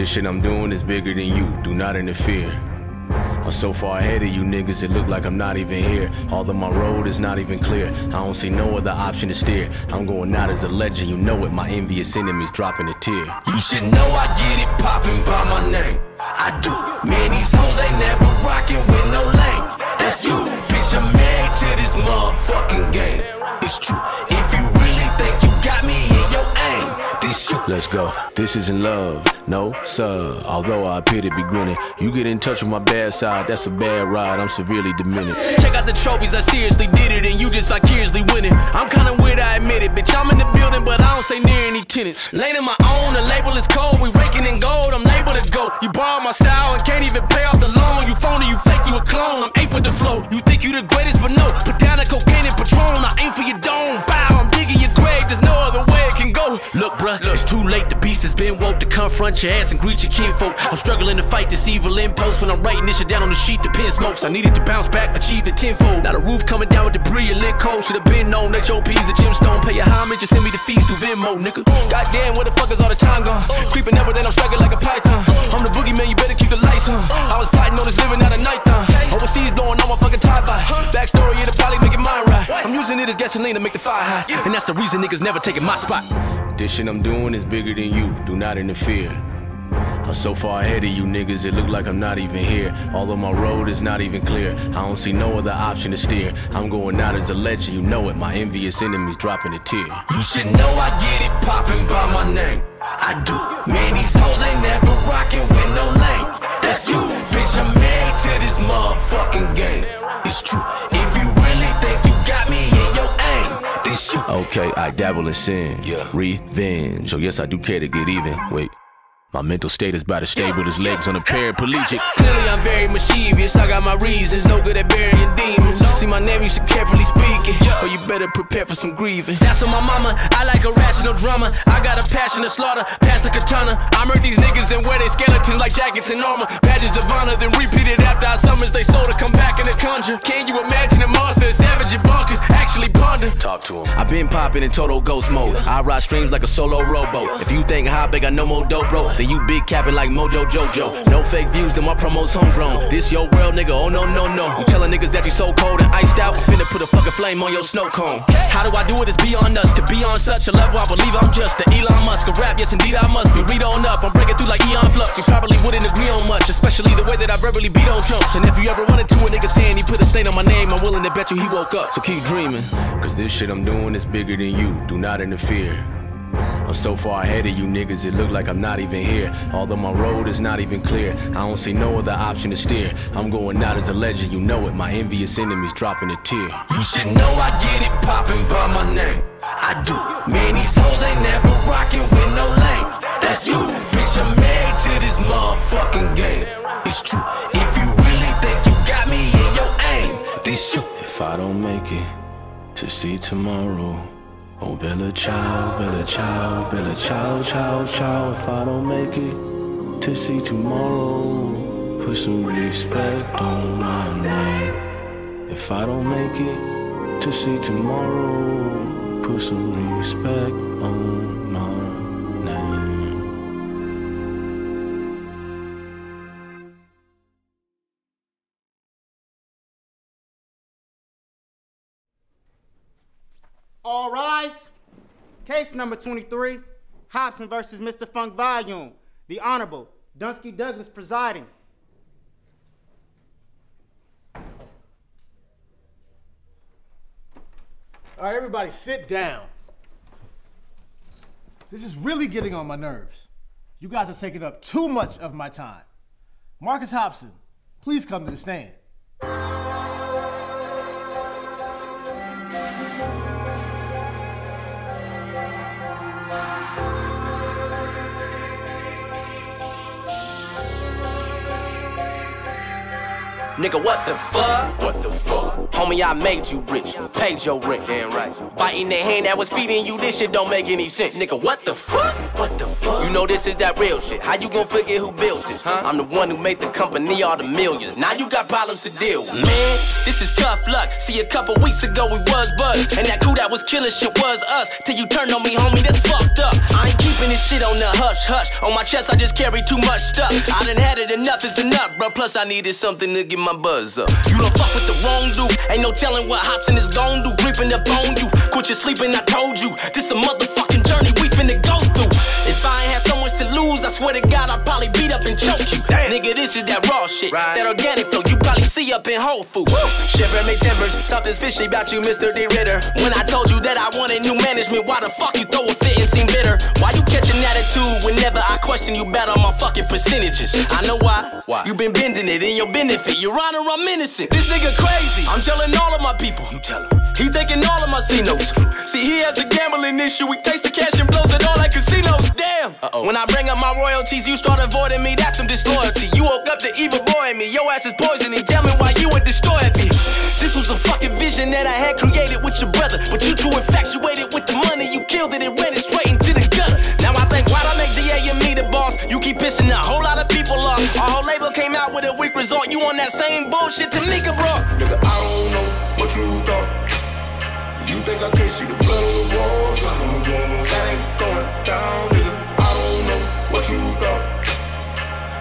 This shit I'm doing is bigger than you. Do not interfere. I'm so far ahead of you niggas, it look like I'm not even here. Although my road is not even clear, I don't see no other option to steer. I'm going out as a legend, you know it. My envious enemies dropping a tear. You should know I get it poppin' by my name. I do. Man, these hoes ain't never rockin' with no lames. That's you. Bitch, I'm married to this motherfucking game. It's true. If you really think you got me in your aim, shoot. Let's go. This isn't love, no sir. Although I appear to be grinning, you get in touch with my bad side. That's a bad ride. I'm severely diminished. Check out the trophies, I seriously did it, and you just vicariously winning. I'm kinda weird, I admit it. Bitch, I'm in the building, but I don't stay near any tenants. Lane in my own, the label is cold. We raking in gold, I'm labeled to go. You borrow my style and can't even pay off the loan. You phony, you fake, you a clone. I'm ape with the flow. You think you the greatest, but no. Put down the cocaine and Patron. I aim for your dome. Bow, I'm digging your grave. There's no other way it can go. Look, bruh, it's too late. The beast has been woke to confront your ass and greet your kinfolk. I'm struggling to fight this evil impost when I'm writing this shit down on the sheet. The pen smokes. I needed to bounce back, achieve the tenfold. Now the roof coming down with debris and lit cold. Should have been known that your P's a gemstone. Pay your homage send me the fees through Venmo, nigga. Goddamn, where the fuck is all the time gone? Creeping never, then I'm struggling like a python. I'm the boogeyman, you better keep the lights on. I was plotting on this living out of nighttime. Overseas blowing on my fucking tie by. Backstory, it'll probably make it mine right. I'm using it as gasoline to make the fire hot. And that's the reason niggas never taking my spot. This shit I'm doing is bigger than you. Do not interfere. I'm so far ahead of you niggas, it look like I'm not even here. Although my road is not even clear, I don't see no other option to steer. I'm going out as a legend, you know it. My envious enemies dropping a tear. You should know I get it popping by my name. I do. Man, these hoes ain't never rockin' with no lames. That's you. Bitch, I'm married to this motherfucking game. It's true. If you really think you got me in your aim, then shoot. Okay, I dabble in sin. Yeah. Revenge. So yes, I do care to get even. Wait. My mental state is about as stable as legs on a paraplegic. Clearly, I'm very mischievous. I got my reasons. No good at burying demons. See, my name, you should carefully speak it. Or you better prepare for some grieving. That's on my mama. I like a rational drama. I got a passion to slaughter. Pass the katana. I murder these niggas and wear their skeletons like jackets and armor. Badges of honor, then repeat it after I summons they soul to come back in the conjure. Can you imagine a monster, savage and bonkers? Actually ponder. Talk to him. I've been popping in total ghost mode. I ride streams like a solo rowboat. If you think how big I know more dope, bro, then you big capping like Mojo Jojo. No fake views, then my promos homegrown. This your world, nigga. Oh no, no, no. You telling niggas that so cold and iced out. Finna put a fucking flame on your snow cone. How do I do it? It's beyond us. To be on such a level, I believe I'm just the Elon Musk of rap. Yes, indeed, I must be. Read on up. I'm breaking through like Aeon Flux. You probably wouldn't agree on much, especially the way that I verbally beat on chumps. And if you ever wanted to, a nigga saying he put a stain on my name, I'm willing to bet you he woke up. So keep dreaming. Cause this shit I'm doing is bigger than you. Do not interfere. I'm so far ahead of you niggas, it look like I'm not even here. Although my road is not even clear, I don't see no other option to steer. I'm going out as a legend, you know it. My envious enemies dropping a tear. You should know I get it popping by my name. I do. Man, these hoes ain't never rockin' with no lames. That's you. Bitch, I'm married to this motherfucking game. It's true. If you really think you got me in your aim, then shoot. If I don't make it to see tomorrow, oh Bella Ciao, Bella Ciao, Bella Ciao, Ciao, Ciao. If I don't make it to see tomorrow, put some respect on my name. If I don't make it to see tomorrow, put some respect on Case number 23, Hopsin versus Mr. Funk Volume. The Honorable Dunsky Douglas presiding. All right, everybody, sit down. This is really getting on my nerves. You guys are taking up too much of my time. Marcus Hopson, please come to the stand. Nigga, what the fuck? What the fuck? Homie, I made you rich, paid your rent, damn right. Biting the hand that was feeding you, this shit don't make any sense. Nigga, what the fuck? What the fuck? You know this is that real shit. How you gon' forget who built this, huh? I'm the one who made the company all the millions. Now you got problems to deal with. Man, this is tough luck. See, a couple weeks ago we was buzzed, and that crew that was killing shit was us. Till you turned on me, homie, that's fucked up. I ain't keeping this shit on the hush hush. On my chest, I just carry too much stuff. I done had it enough, it's enough, bro. Plus, I needed something to get my buzz up. You don't fuck with the wrong dude. Ain't no telling what Hopsin is gon' do. Creeping up on you. Quit your sleeping, I told you. This a motherfucking journey finna go through. If I ain't had so much to lose, I swear to God, I'd probably beat up and choke you. Nigga, this is that raw shit. That organic flow you probably see up in Whole Foods. Shiver me timbers, something's fishy about you, Mr. D. Ritter. When I told you that I wanted new management, why the fuck you throw a fit and seem bitter? Why you catch an attitude whenever I question you bad on my fucking percentages? I know why. Why? You been bending it in your benefit. Your honor, I'm innocent. This nigga crazy. I'm telling all of my people. You tell him. He taking all of my C notes. See, he has a gambling issue. He takes the cash and blows it all like casinos. Damn. Uh-oh. When I bring up my royalties, you start avoiding me. That's some disloyalty. You woke up the evil boy in me. Your ass is poisoning. Tell me why you would destroy me. This was a fucking vision that I had created with your brother. But you too infatuated with the money. You killed it and ran it straight into the gutter. Now I think why'd I make DA and me the boss? You keep pissing a whole lot of people off. Our whole label came out with a weak result. You on that same bullshit Tamika brought. Nigga, I don't know what you thought. Think I can't see the blood on the walls? That ain't going down, nigga. I don't know what you thought.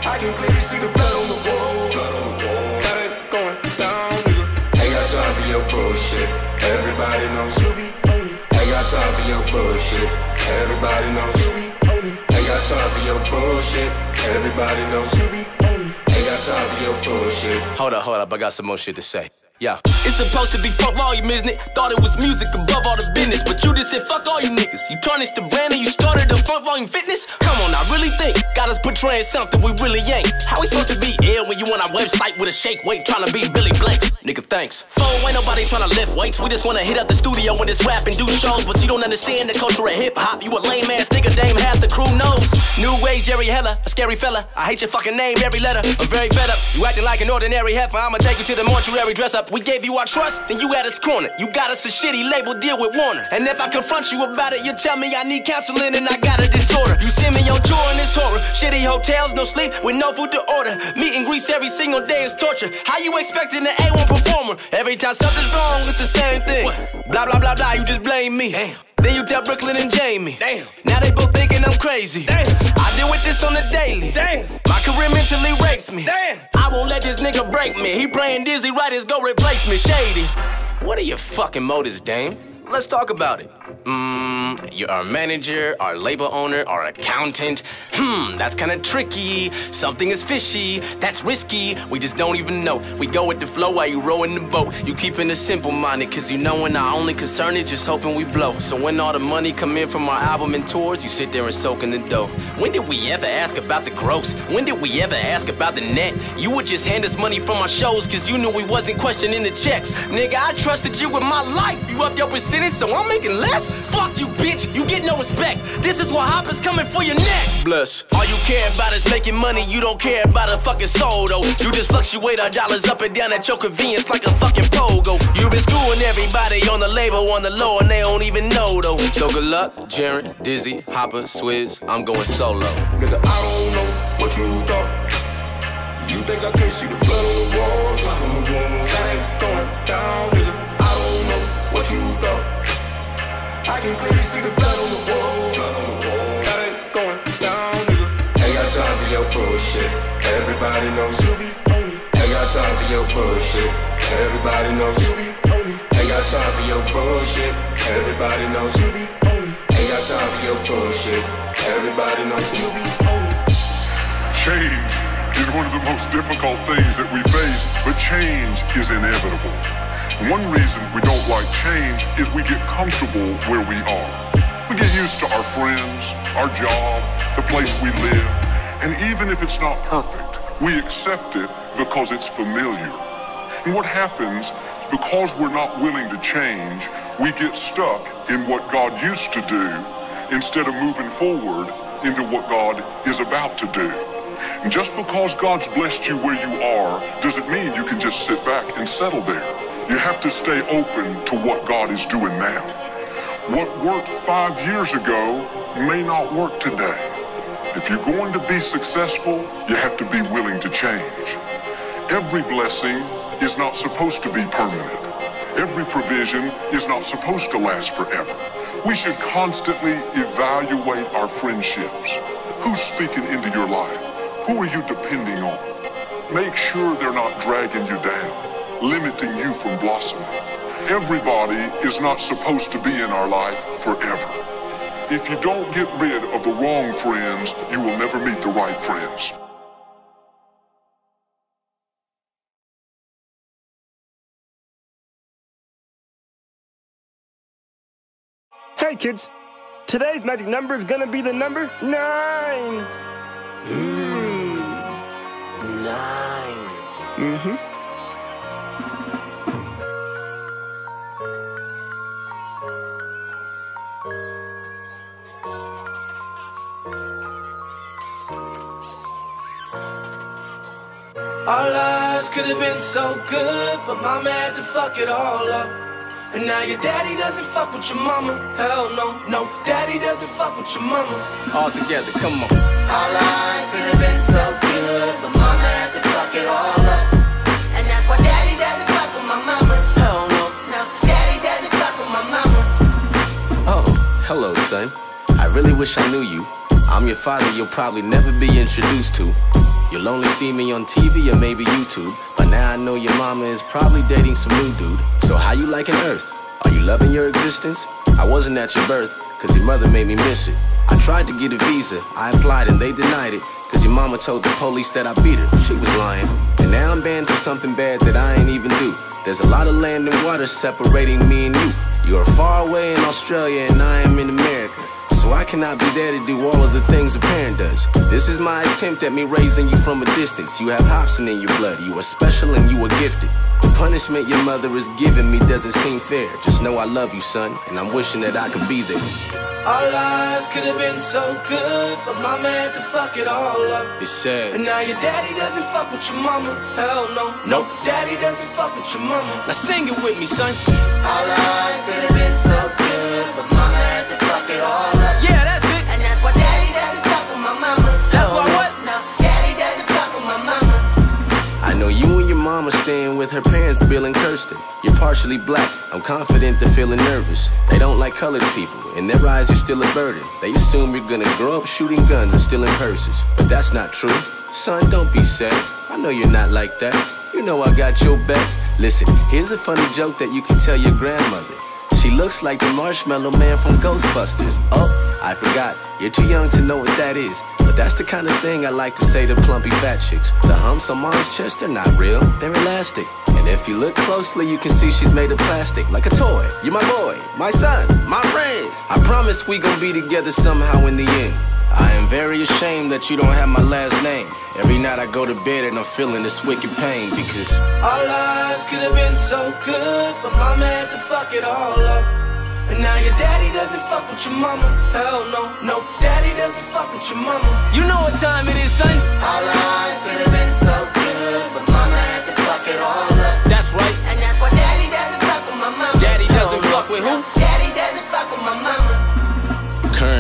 I can clearly see the blood on the wall. That ain't going down, nigga. Ain't got time for your bullshit. Everybody knows you be on it. Ain't got time for your bullshit. Everybody knows you be on it. Ain't got time for your bullshit. Everybody knows you be on it. Ain't got time for your bullshit. Hold up, hold up, I got some more shit to say. Yeah. It's supposed to be fuck volume, isn't it? Thought it was music above all the business. But you just said fuck all you niggas. You tarnished the brand and you started the Funk Volume fitness? Come on, I really think got us portraying something we really ain't. How we supposed to be ill when you on our website with a shake weight trying to be Billy Blanks? Nigga, thanks. Foe, ain't nobody trying to lift weights. We just wanna hit up the studio when it's rap and do shows. But you don't understand the culture of hip hop. You a lame ass nigga, dame half the crew knows. New age Jerry Heller, a scary fella. I hate your fucking name, every letter. I'm very fed up. You acting like an ordinary heifer. I'ma take you to the mortuary dress up. We gave you our trust, then you at us corner. You got us a shitty label deal with Warner. And if I confront you about it, you tell me I need counseling and I got a disorder. You see me on tour in this horror. Shitty hotels, no sleep, with no food to order. Meet and grease every single day is torture. How you expecting an A1 performer? Every time something's wrong, it's the same thing. Blah, blah, blah, blah, you just blame me. Damn. Then you tell Brooklyn and Jamie. Damn. Now they both thinking I'm crazy. Damn. I deal with this on the daily. Damn. My career mentally rapes me. Damn. I won't let this nigga break me. He praying dizzy writers go replace me. Shady. What are your fucking motives, Dame? Let's talk about it. Mmm, you're our manager, our label owner, our accountant. Hmm, that's kinda tricky. Something is fishy, that's risky. We just don't even know. We go with the flow while you rowing the boat. You keeping it simple minded, cause you know when our only concern is just hoping we blow. So when all the money come in from our album and tours, you sit there and soak in the dough. When did we ever ask about the gross? When did we ever ask about the net? You would just hand us money from our shows, cause you knew we wasn't questioning the checks. Nigga, I trusted you with my life. You up your percentage, so I'm making less? Fuck you, bitch. You get no respect. This is why Hopper's coming for your neck. Bless. All you care about is making money. You don't care about a fucking soul, though. You just fluctuate our dollars up and down at your convenience like a fucking pogo. You been screwing everybody on the label on the low and they don't even know, though. So good luck, Jarren, Dizzy, Hopper, Swizz. I'm going solo. Nigga, I don't know what you thought. You think I can't see the blood on the walls? That ain't going down, nigga. I don't know what you thought. See the blood on the wall. That ain't going down, nigga. Ain't got time for your bullshit. Everybody knows you be on it. Ain't got time for your bullshit. Everybody knows you be on it. Ain't got time for your bullshit. Everybody knows you be on it. Ain't got time for your bullshit. Everybody knows you be on it. Change is one of the most difficult things that we face, but change is inevitable. One reason we don't like change is we get comfortable where we are. We get used to our friends, our job, the place we live, and even if it's not perfect, we accept it because it's familiar. And what happens is because we're not willing to change, we get stuck in what God used to do instead of moving forward into what God is about to do. And just because God's blessed you where you are doesn't mean you can just sit back and settle there. You have to stay open to what God is doing now. What worked five years ago may not work today. If you're going to be successful, you have to be willing to change. Every blessing is not supposed to be permanent. Every provision is not supposed to last forever. We should constantly evaluate our friendships. Who's speaking into your life? Who are you depending on? Make sure they're not dragging you down, limiting you from blossoming. Everybody is not supposed to be in our life forever. If you don't get rid of the wrong friends, you will never meet the right friends. Hey kids, today's magic number is gonna be the number nine. Nine. Mm-hmm. Our lives could have been so good, but mama had to fuck it all up. And now your daddy doesn't fuck with your mama. Hell no, no, daddy doesn't fuck with your mama. All together, come on. Our lives could have been so good, but mama had to fuck it all up. And that's why daddy doesn't fuck with my mama. Hell no. No, daddy doesn't fuck with my mama. Oh, hello, son. I really wish I knew you. I'm your father, you'll probably never be introduced to. You'll only see me on TV or maybe YouTube. But now I know your mama is probably dating some new dude. So how you liking Earth? Are you loving your existence? I wasn't at your birth, cause your mother made me miss it. I tried to get a visa, I applied and they denied it. Cause your mama told the police that I beat her, she was lying. And now I'm banned for something bad that I ain't even do. There's a lot of land and water separating me and you. You are far away in Australia and I am in America. So I cannot be there to do all of the things a parent does. This is my attempt at me raising you from a distance. You have Hopsin in your blood, you are special and you are gifted. The punishment your mother is giving me doesn't seem fair. Just know I love you, son, and I'm wishing that I could be there. Our lives could have been so good, but mama had to fuck it all up. It's sad. And now your daddy doesn't fuck with your mama. Hell no. Nope. Daddy doesn't fuck with your mama. Now sing it with me, son. Our lives could have been so mama staying with her parents, Bill and Kirsten. You're partially black. I'm confident they're feeling nervous. They don't like colored people. In their eyes, you're still a burden. They assume you're gonna grow up shooting guns and stealing purses. But that's not true. Son, don't be sad. I know you're not like that. You know I got your back. Listen, here's a funny joke that you can tell your grandmother. She looks like the marshmallow man from Ghostbusters. Oh, I forgot. You're too young to know what that is. But that's the kind of thing I like to say to plumpy fat chicks. The humps on mom's chest are not real, they're elastic. And if you look closely, you can see she's made of plastic, like a toy. You're my boy, my son, my friend. I promise we gon' be together somehow in the end. I am very ashamed that you don't have my last name. Every night I go to bed and I'm feeling this wicked pain because our lives could have been so good, but mama had to fuck it all up. And now your daddy doesn't fuck with your mama. Hell no, no, daddy doesn't fuck with your mama. You know what time it is, son? Our lives could have been so good, but mama had to fuck it all up. That's right.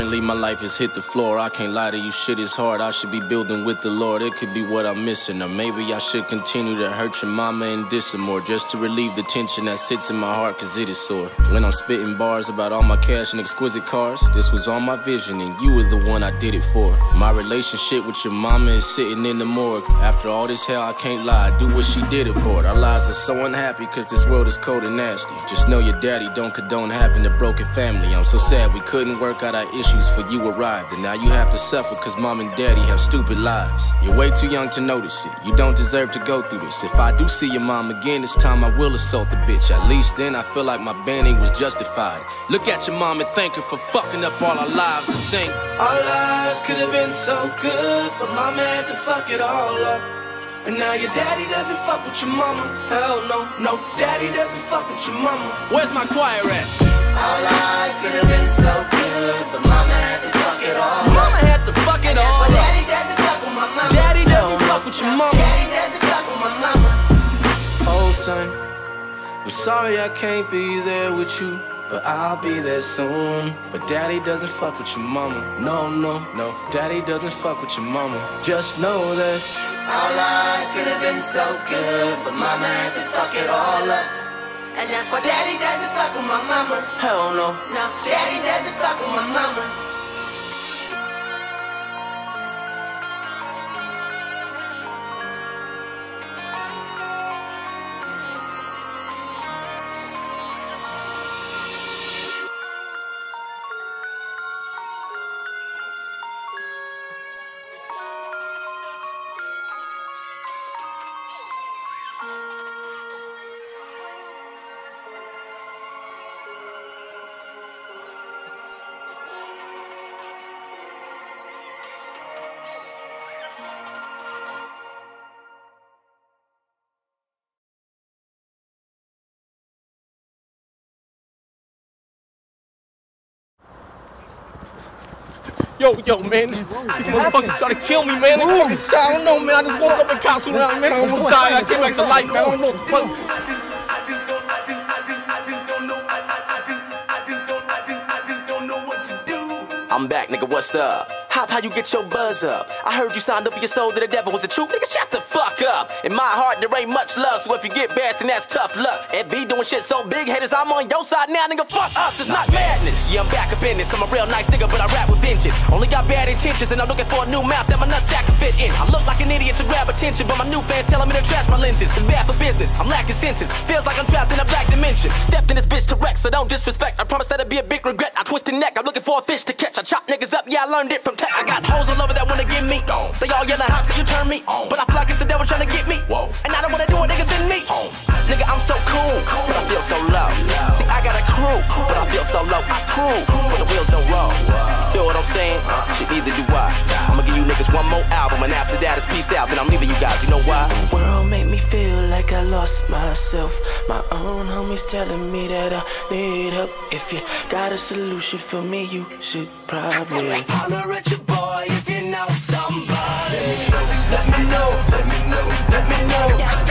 Currently, my life has hit the floor. I can't lie to you, shit is hard. I should be building with the Lord. It could be what I'm missing. Or maybe I should continue to hurt your mama and diss her more. Just to relieve the tension that sits in my heart, cause it is sore. When I'm spitting bars about all my cash and exquisite cars, this was all my vision, and you were the one I did it for. My relationship with your mama is sitting in the morgue. After all this hell, I can't lie. I do what she did aboard. Our lives are so unhappy, cause this world is cold and nasty. Just know your daddy don't condone having a broken family. I'm so sad we couldn't work out our issues for you arrived. And now you have to suffer cause mom and daddy have stupid lives. You're way too young to notice it. You don't deserve to go through this. If I do see your mom again, this time I will assault the bitch. At least then I feel like my banning was justified. Look at your mom and thank her for fucking up all our lives and sing. Our lives could have been so good, but mom had to fuck it all up. And now your daddy doesn't fuck with your mama. Hell no, no, daddy doesn't fuck with your mama. Where's my choir at? Our lives could have been so good, but mama had to fuck it all up. Mama had to fuck it all why daddy doesn't fuck with my mama. Daddy doesn't fuck with your mama. Daddy doesn't fuck with my mama. Oh, son, I'm sorry I can't be there with you, but I'll be there soon. But daddy doesn't fuck with your mama. No, no, no. Daddy doesn't fuck with your mama. Just know that Our lives could have been so good, but mama had to fuck it all up. And that's why daddy doesn't fuck with my mama. hell no. No, daddy doesn't fuck with my mama. Yo, yo, man. These motherfuckers trying to kill me, man. They fucking shot. I don't know, man. I just woke up in costume around, man. I almost died. I came back to life, man. I don't know what the fuck. I'm back, nigga, what's up? Hop, how you get your buzz up? I heard you signed up for your soul to the devil was it true? Nigga, shut the ain't much love, so if you get bashed, then that's tough luck. And be doing shit so big, haters, I'm on your side now, nigga, fuck us, it's not madness. Yeah, I'm back up in this, I'm a real nice nigga, but I rap with vengeance. Only got bad intentions, and I'm looking for a new mouth that my nutsack can fit in. I look like an idiot to grab attention, but my new fans telling me to trash my lenses. It's bad for business, I'm lacking senses. Feels like I'm trapped in a black dimension. Stepped in this bitch to wreck, so don't disrespect. I promise that'll be a big regret. I twist the neck, I'm looking for a fish to catch. I chop niggas up, yeah, I learned it from tech. I got hoes all over that wanna get me. They all yelling hot till you turn me. But I feel like it's the devil trying to get me. Whoa. And I don't wanna do it, niggas in me. Nigga, I'm so cool, but I feel so low. See, I got a crew, but I feel so low. I cruise, but the wheels don't roll. Feel what I'm saying? Shit, neither do I. I'ma give you niggas one more album, and after that it's peace out. Then I'm leaving you guys. You know why? The world made me feel like I lost myself. My own homies telling me that I need help. If you got a solution for me, you should probably. Holler at your boy if you know somebody. Let me know, let me know, let me know. Holler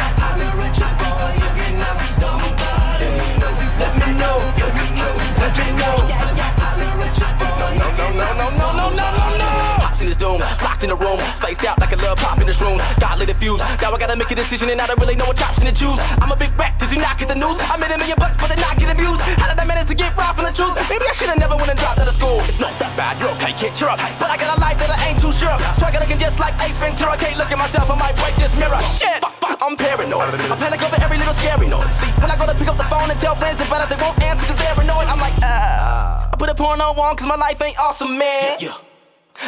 locked in the room, spaced out like a little pop in this room. Got lit fuse. Now I gotta make a decision and I don't really know what option to choose. I'm a big wreck. Did you not get the news? I made a million bucks, but they're not getting views. How did I manage to get robbed from the truth? Maybe I should've never went and dropped out of school. It's not that bad. You're okay, kid. You're up. But I got a life that I ain't too sure of. Swagger looking just like Ace Ventura. Can't look at myself. I might break this mirror. Shit. Fuck, fuck. I'm paranoid. I panic over every little scary noise. See, when I go to pick up the phone and tell friends about it, they won't answer cause they're annoyed. I'm like, ah. I put a porno on cause my life ain't awesome, man. Yeah.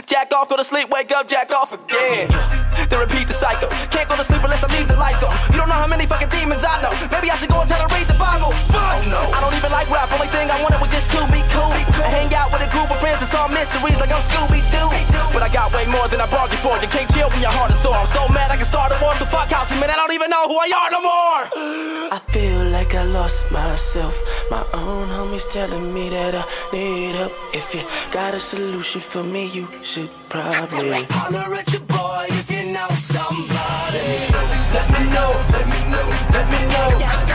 Jack off, go to sleep, wake up, jack off again. Then repeat the cycle. Can't go to sleep unless I leave the lights on. You don't know how many fucking demons I know. Maybe I should go and tell her read the Bible. Fuck no. I don't even like rap. Only thing I wanted was just to be cool. And hang out with a group of friends and solve mysteries like I'm Scooby Doo. But I got way more than I bargained for. You can't chill when your heart is sore. I'm so mad I can start a war. So fuck house, man. I don't even know who I are no more. I feel like I lost myself. My own homies telling me that I need help. If you got a solution for me, you should probably. Holler at your boy if you know somebody. Let me know, let me know, let me know. Holler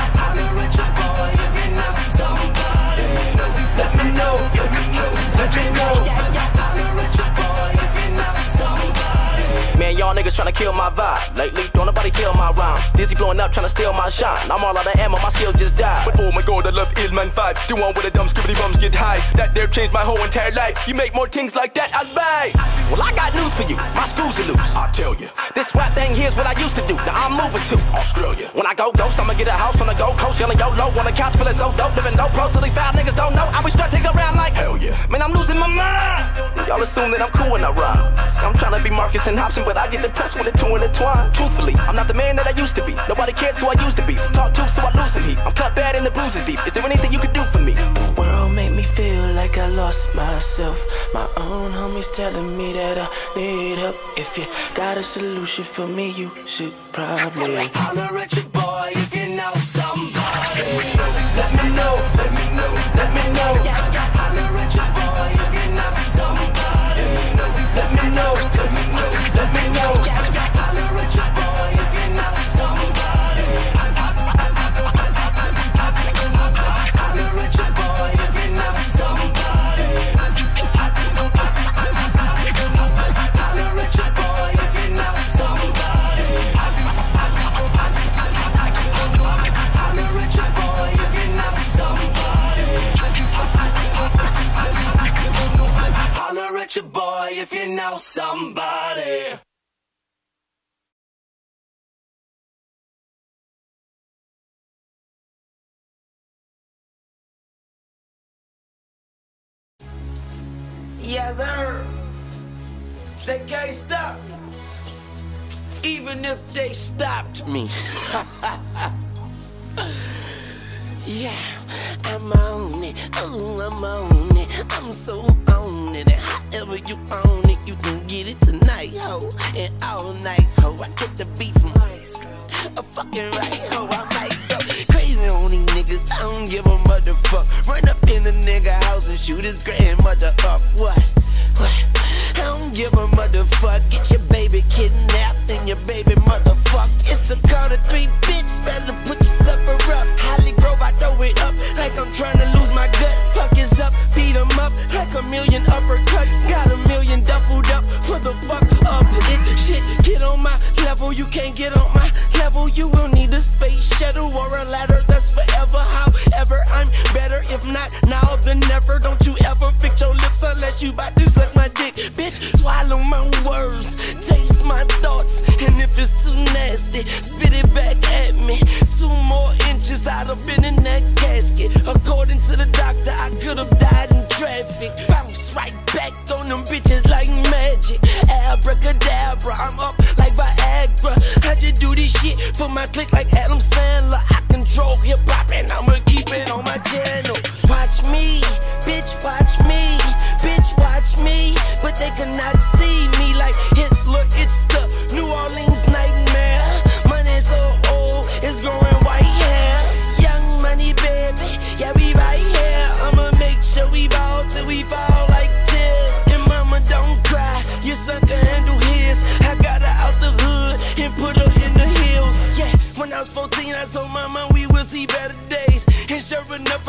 kill my vibe. Lately, don't nobody kill my rhymes. Dizzy blowing up, tryna steal my shine. I'm all out of ammo, my skills just died. But oh my god, I love Ill Mind 5. The one with the dumb skibbity bums get high. That there changed my whole entire life. You make more things like that, I'll buy. Well, I got news for you. My screws are loose. I tell you. This rap thing here's what I used to do. Now I'm moving to Australia. When I go ghost, I'ma get a house on the Gold Coast. Yelling yo low on the couch, feeling so dope. Living low pro, so these foul niggas don't know. I be strutting around like Hell yeah. Man, I'm losing my mind. Y'all assume that I'm cool when I rhyme. I'm trying to be Marcus and Hopsin, but I get depressed when the two intertwine. Truthfully, I'm not the man that I used to be. Nobody cares who I used to be. To talk to, so I lose some heat. I'm cut bad and the bruises deep. Is there anything you can do for me? The world made me feel like I lost myself. My own homies telling me that I need help. If you got a solution for me, you should probably. Holler at your boy stopped me. yeah, I'm on it. Oh, I'm on it. I'm so on it. And however you own it, you can get it tonight, ho. And all night, ho. I get the beat from a fucking right, ho. I might go crazy on these niggas. I don't give a motherfuck. Run up in the nigga house and shoot his grandmother up. What? What? I don't give a motherfuck. Get your click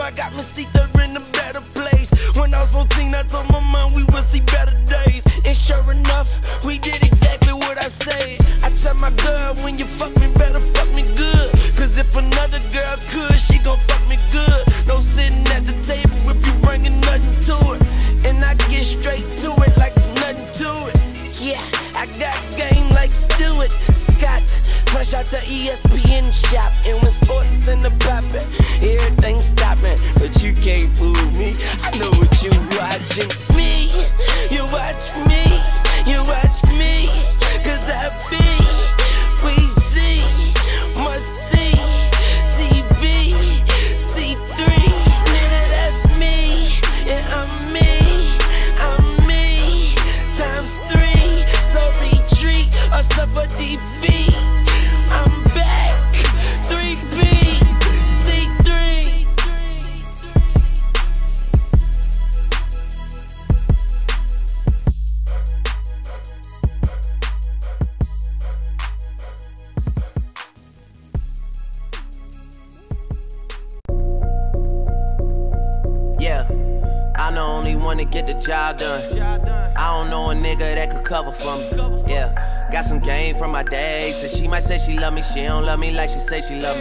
I got my seat there in a better place. When I was 14, I told my mom we will see better days. And sure enough, we did exactly what I said. I tell my girl, when you fuck me, better fuck me good. Cause if another girl could, she gon' fuck me good. No sitting Fresh out the ESPN shop. And when sports in the poppin', everything stoppin'. But you can't fool me. I know what you watching. Me, you watch me, you watch me. Cause I be, she love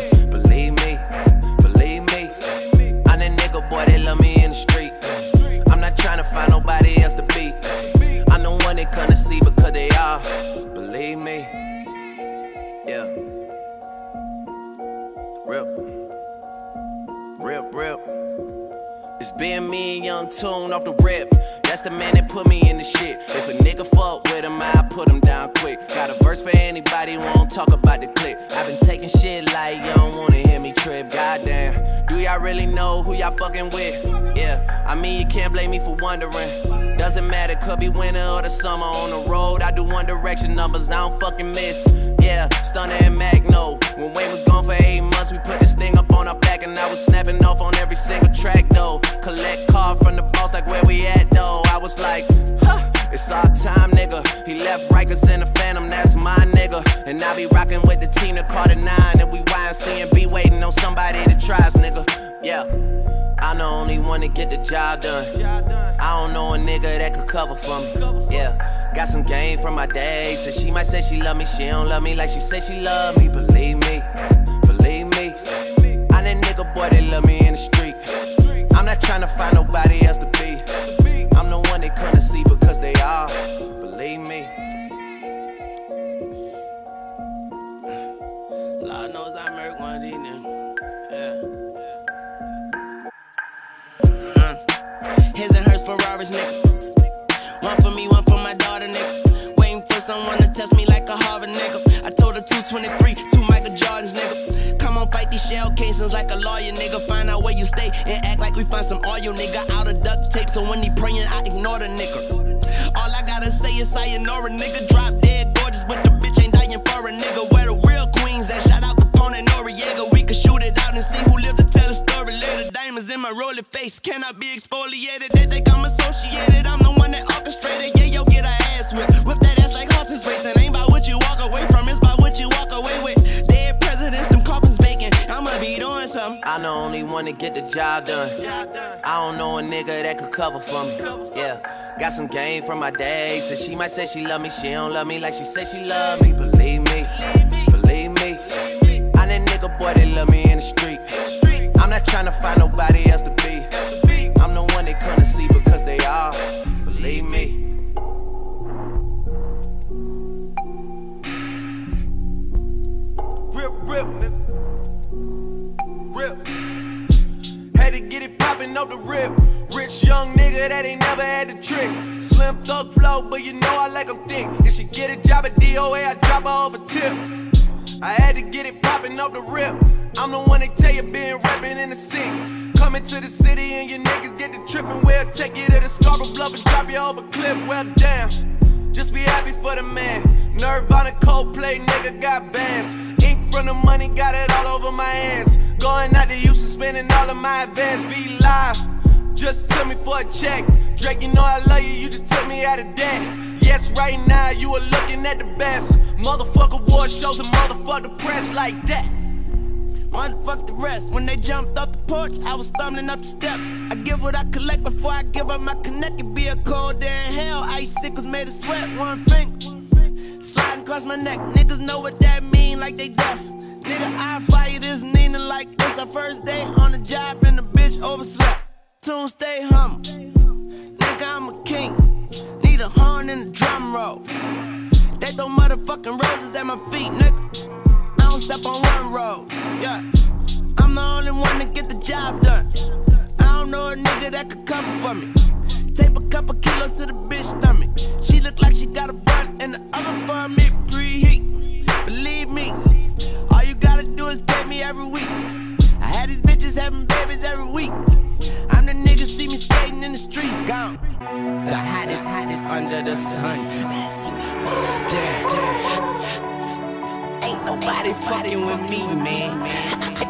know who y'all fucking with? Yeah, I mean you can't blame me for wondering. Doesn't matter, could be winter or the summer on the road. I do one direction numbers, I don't fucking miss. Yeah, Stunner and Magno. When Wayne was gone for eight months, we put this thing up on our back, and I was snapping off on every single track though. Collect card from the boss, like where we at though. I was like, huh, it's our time, nigga. He left Rikers in the Phantom, that's my nigga. And I be rocking with the team that caught a nine, and we YMC and be waiting on somebody to try us, nigga. Yeah. I'm the only one to get the job done. I don't know a nigga that could cover for me. Yeah, got some game from my day. So she might say she love me, she don't love me like she say she love me. Believe me, believe me. I'm that nigga boy that love me in the street. I'm not trying to find nobody else to be. I'm the one they to see because they Morris, nigga. One for me, one for my daughter, nigga. Waiting for someone to test me like a Harvard nigga. I told her 223, two Michael Jordans, nigga. Come on, fight these shell casings like a lawyer, nigga. Find out where you stay and act like we find some oil, nigga. Out of duct tape, so when he praying, I ignore the nigga. All I gotta say is sayonara, nigga. Drop dead gorgeous, but the bitch ain't dying for a nigga. My rolling face cannot be exfoliated. They think I'm associated. I'm the one that orchestrated. Yeah, yo, get a ass whip. Whip that ass like horses racing. Ain't about what you walk away from, it's about what you walk away with. Dead presidents, them coffins baking. I'ma be doing something. I'm the only one to get the job done. I don't know a nigga that could cover for me. Yeah, got some game from my day. So she might say she love me, she don't love me like she say she love me. Believe me, believe me. I'm that nigga boy that love me in the street. I'm not trying to find nobody else to be. I'm the one they come to see because they are. Believe me. Rip, rip, nigga. Rip. Had to get it poppin' off the rip. Rich young nigga that ain't never had the trick. Slim thug flow, but you know I like 'em thick. If she get a job at DOA, I drop her off a tip. I had to get it poppin' off the rip. I'm the one that tell you been rapping in the six. Coming to the city and your niggas get the trippin'. We'll take you to the Scarborough Bluff and drop you off a cliff. Well, damn. Just be happy for the man. Nirvana Coldplay, nigga got bands. Ink from the money, got it all over my hands. Going out to Houston, spending all of my advance. V live, just tell me for a check. Drake, you know I love you, you just took me out of debt. Yes, right now you are looking at the best. Motherfucker war shows and motherfuck the press like that. Motherfuck the rest. When they jumped off the porch, I was stumbling up the steps. I give what I collect before I give up my connect. It be a cold day in hell. Icicles made of sweat, one finger. Sliding across my neck. Niggas know what that mean, like they deaf. Nigga, I fire this Nina like this. Our first day on the job and the bitch overslept. Tune stay hum. Nigga, I'm a king. Need a horn and a drum roll. They throw motherfucking roses at my feet, nigga. Don't step on one road. Yeah. I'm the only one to get the job done. I don't know a nigga that could cover for me. Tape a couple kilos to the bitch stomach. She look like she got a bun in the oven for me preheat. Believe me, all you gotta do is pay me every week. I had these bitches having babies every week. I'm the nigga see me skating in the streets, gone. The hottest, hottest under the sun. Yeah, nobody fucking with me, man.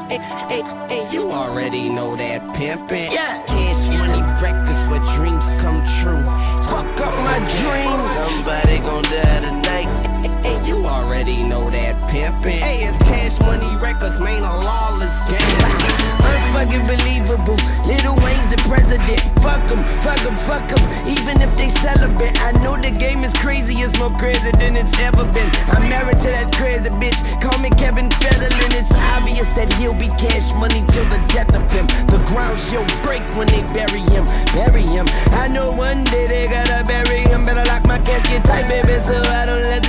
Hey, hey, hey, you already know that pimpin'. Yeah. Cash money breakfast where dreams come true. Fuck up my dreams. Somebody gon' die tonight. Hey, you already know that pimpin'. Hey, it's cash money records, man, a lawless game. Unfucking believable. Lil Wayne's the president. Fuck him, fuck him, fuck him. Even if they celibate, I know the game is crazy. It's more crazy than it's ever been. I'm married to that crazy bitch. Call me Kevin Federline. It's obvious that he'll be cash money till the death of him. The ground shall break when they bury him. Bury him. I know one day they gotta bury him. Better lock my casket tight, baby, so I don't let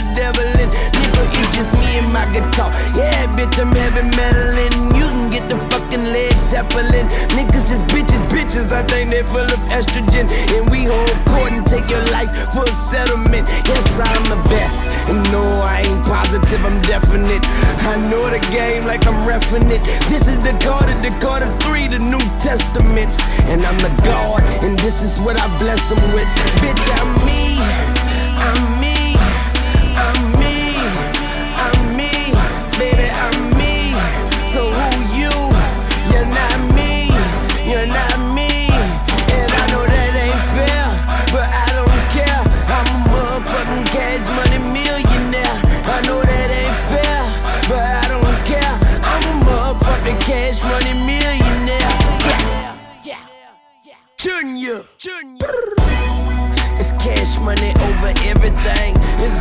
Yeah, bitch, I'm heavy meddling. You can get the fucking Led Zeppelin. Niggas is bitches, bitches. I think they're full of estrogen. And we hold court and take your life for a settlement. Yes, I'm the best. And no, I ain't positive, I'm definite. I know the game like I'm reffing it. This is the God of the God of three, the New Testament. And I'm the God, and this is what I bless them with. Bitch. I'm me. I'm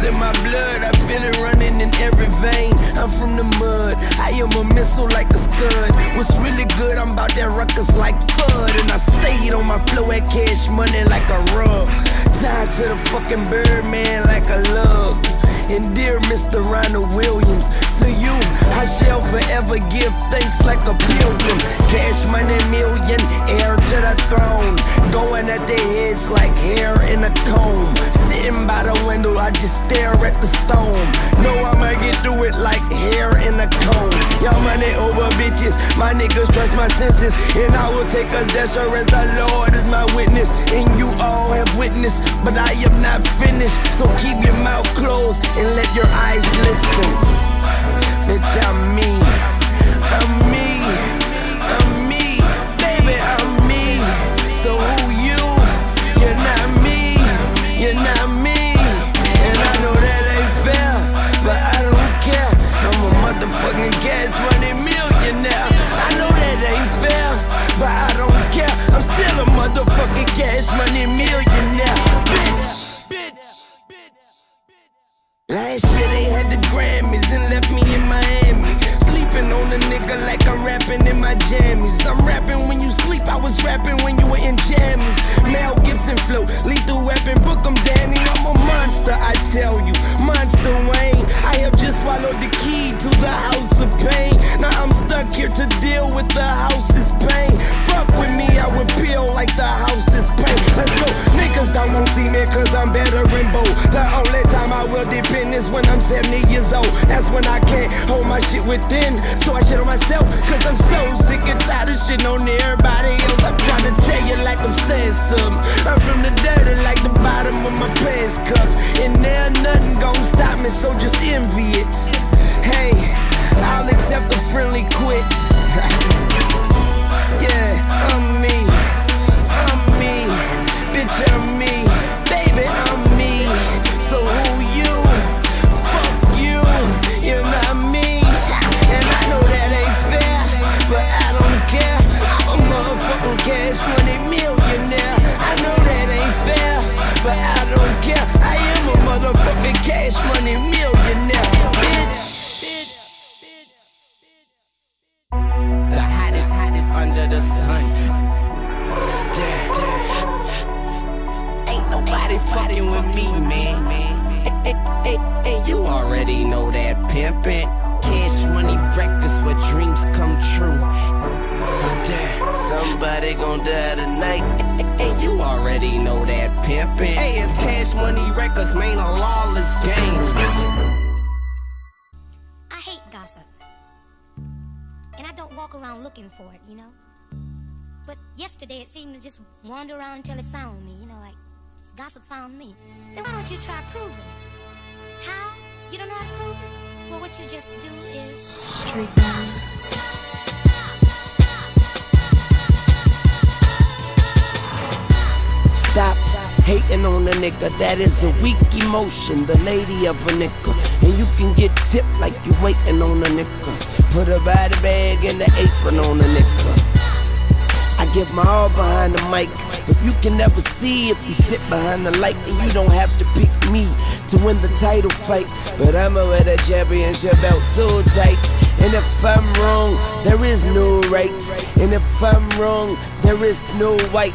in my blood, I feel it running in every vein. I'm from the mud, I am a missile like a scud. What's really good, I'm about that ruckus like Bud. And I stayed on my flow at cash money like a rug. Tied to the fucking Birdman like a lug. And dear Mr. Ronald Williams, to you I shall forever give thanks like a pilgrim. Cash money million, heir to the throne. Going at the head It's like hair in a comb. Sitting by the window, I just stare at the stone. Know I'ma get through it like hair in a comb. Y'all money over bitches, my niggas trust my senses. And I will take us there, sure as the Lord is my witness. And you all have witnessed, but I am not finished. So keep your mouth closed and let your eyes listen. Bitch, I'm me. I'm me. I'm me. Baby, I'm me. So who you? You're not me. You're not me. And I know that ain't fair, but I don't care. I'm a motherfucking cash money millionaire. I know that ain't fair, but I don't care. I'm still a motherfucking cash money millionaire. When 70 years old. That's when I can't hold my shit within. So I shit on myself cause I'm so sick and tired of shit on everybody else. I'm trying to tell you like I'm saying something. I'm from the dirty like the bottom of my pants cuff. And there nothing gon' stop me, so just envy it. Hey, I'll accept a friendly quit. yeah, I'm me. I'm me. Bitch, I'm me. Gossip me. Then why don't you try proving? How? You don't know how to prove it? Well, what you just do is. Street Stop hating on a nigga, that is a weak emotion. The lady of a nigga. And you can get tipped like you waiting on a nigga. Put a body bag and the apron on a nigga. I give my all behind the mic, but you can never see if you sit behind the light. And you don't have to pick me to win the title fight. But I'ma wear the championship belt so tight. And if I'm wrong, there is no right. And if I'm wrong, there is no white.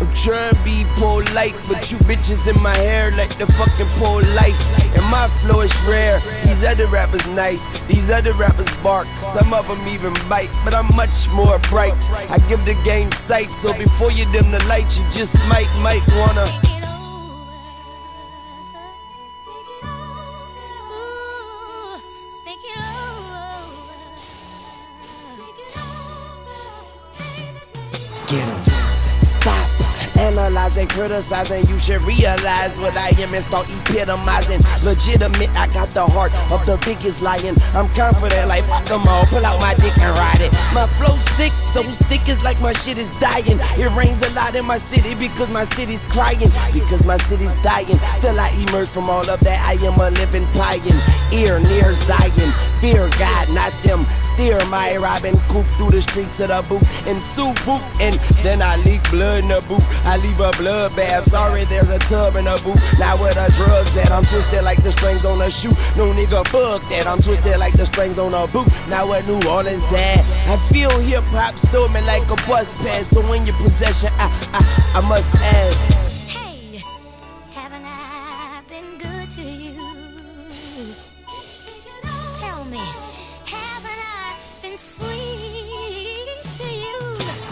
I'm trying to be polite, but you bitches in my hair like the fucking police. And my flow is rare. These other rappers nice, these other rappers bark. Some of them even bite, but I'm much more bright. I give the game sight, so before you dim the light, you just might, might wanna. Analyzing, criticizing, you should realize what I am and start epitomizing. Legitimate, I got the heart of the biggest lion. I'm confident, like fuck them all. Pull out my dick and ride it. My flow sick, so sick it's like my shit is dying. It rains a lot in my city because my city's crying. Because my city's dying. Still, I emerge from all of that. I am a living pioneer near Zion. Fear God, not them. Steer my Robin Coop through the streets of the boot and soup boot. And then I leak blood in the boot. I leave a blood bath. Sorry, there's a tub in the boot. Now where the drugs at? I'm twisted like the strings on a shoe. No nigga, fuck that. I'm twisted like the strings on a boot. Now where New Orleans at? I feel hip hop storming like a bus pass. So in your possession, I, I, I must ask.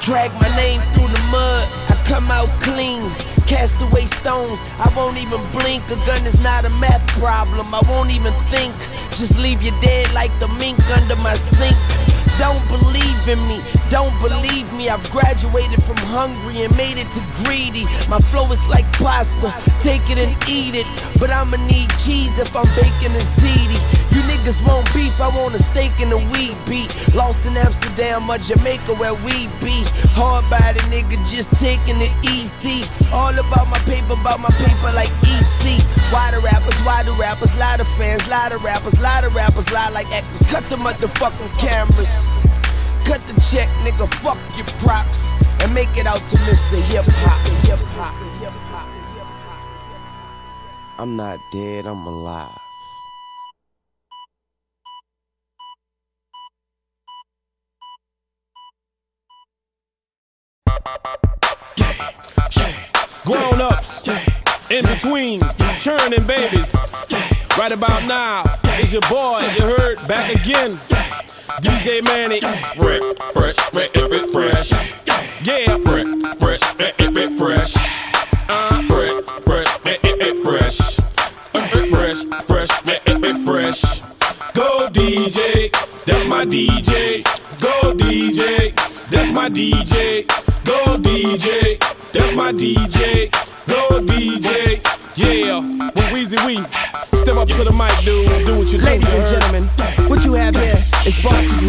Drag my name through the mud. I come out clean. Cast away stones, I won't even blink. A gun is not a math problem, I won't even think. Just leave you dead like the mink under my sink. Don't believe in me, don't believe me. I've graduated from hungry and made it to greedy. My flow is like pasta, take it and eat it. But I'ma need cheese if I'm baking a seedy. You niggas want beef, I want a steak and a weed beat. Lost in Amsterdam or Jamaica where we be. Hard body nigga just taking it easy. All about my paper, about my paper like EC. Why the rappers, why the rappers, lot of fans, lot of rappers, lot of rappers, lie like actors. Cut the motherfucking cameras. Cut the check, nigga, fuck your props. And make it out to Mr. Hip Hop. I'm not dead, I'm alive. Grown ups, in between, churning babies. Right about now, it's your boy, you heard, back again. DJ Mannie, fresh, fresh, fresh, fresh. Yeah, fresh, fresh, fresh, fresh. Uh, fresh, fresh, fresh. Fresh, fresh, fresh, fresh. Go DJ, that's my DJ. Go DJ, that's my DJ. Go DJ, that's my DJ. Go DJ, yeah. With Weezy We, step up to the mic, dude. Do what you do. Ladies and gentlemen, what you have here is brought to you